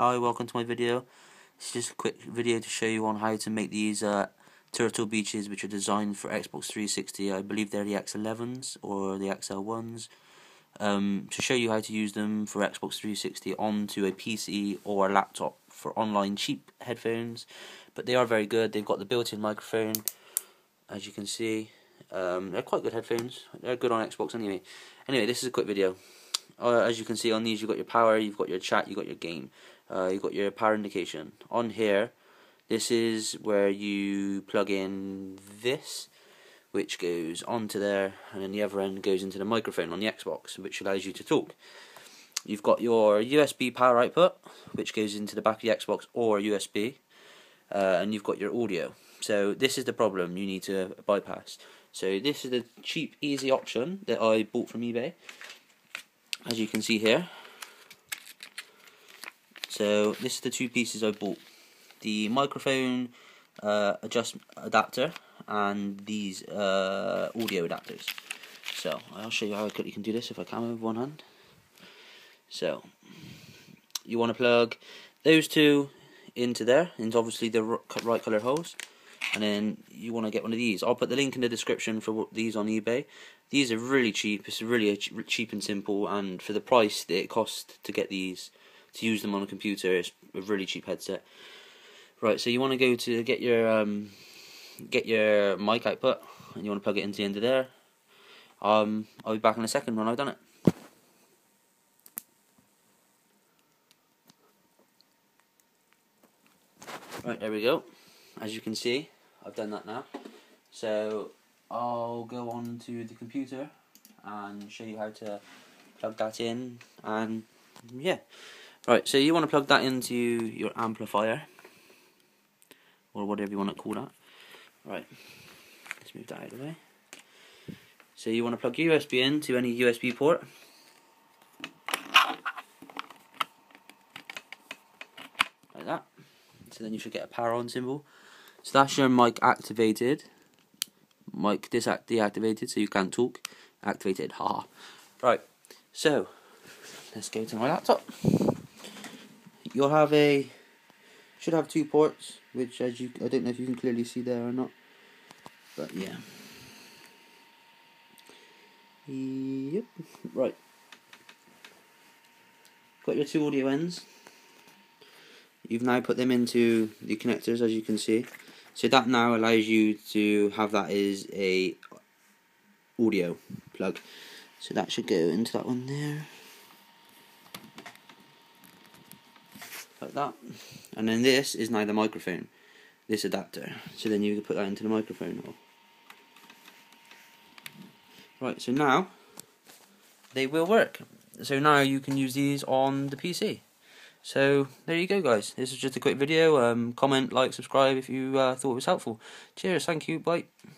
Hi, welcome to my video. It's just a quick video to show you on how to make these uh, turtle beaches which are designed for Xbox 360. I believe they're the X11s or the XL1s. Um, to show you how to use them for Xbox 360 onto a PC or a laptop for online cheap headphones. But they are very good. They've got the built-in microphone, as you can see. Um, they're quite good headphones. They're good on Xbox anyway. Anyway, this is a quick video uh, as you can see on these, you've got your power, you've got your chat, you've got your game, uh, you've got your power indication. On here, this is where you plug in this, which goes onto there, and then the other end goes into the microphone on the Xbox, which allows you to talk. You've got your USB power output, which goes into the back of the Xbox or USB, uh, and you've got your audio. So this is the problem you need to bypass. So this is the cheap, easy option that I bought from eBay as you can see here. So this is the two pieces I bought. The microphone uh, adjust adapter and these uh, audio adapters. So I'll show you how quickly you can do this if I can with one hand. So you want to plug those two into there, into obviously the right color holes, and then you want to get one of these. I'll put the link in the description for these on eBay. These are really cheap. It's really cheap and simple, and for the price that it costs to get these, to use them on a computer, it's a really cheap headset. Right, so you want to go to get your um, get your mic output, and you want to plug it into the end of there. Um, I'll be back in a second when I've done it. Right, there we go. As you can see, I've done that now. So I'll go on to the computer and show you how to plug that in and yeah right so you want to plug that into your amplifier or whatever you want to call that right let's move that out of the way so you want to plug your USB in to any USB port like that so then you should get a power on symbol so that's your mic activated mic deactivated so you can't talk. Activated, haha. Right, so let's go to my laptop. You'll have a should have two ports, which as you I don't know if you can clearly see there or not, but yeah. Yep. Right. Got your two audio ends. You've now put them into the connectors, as you can see. So that now allows you to have that as a audio plug. So that should go into that one there. Like that. And then this is now the microphone. This adapter. So then you can put that into the microphone hole. Right, so now they will work. So now you can use these on the PC. So there you go, guys. This is just a quick video. Um, comment, like, subscribe if you uh, thought it was helpful. Cheers. Thank you. Bye.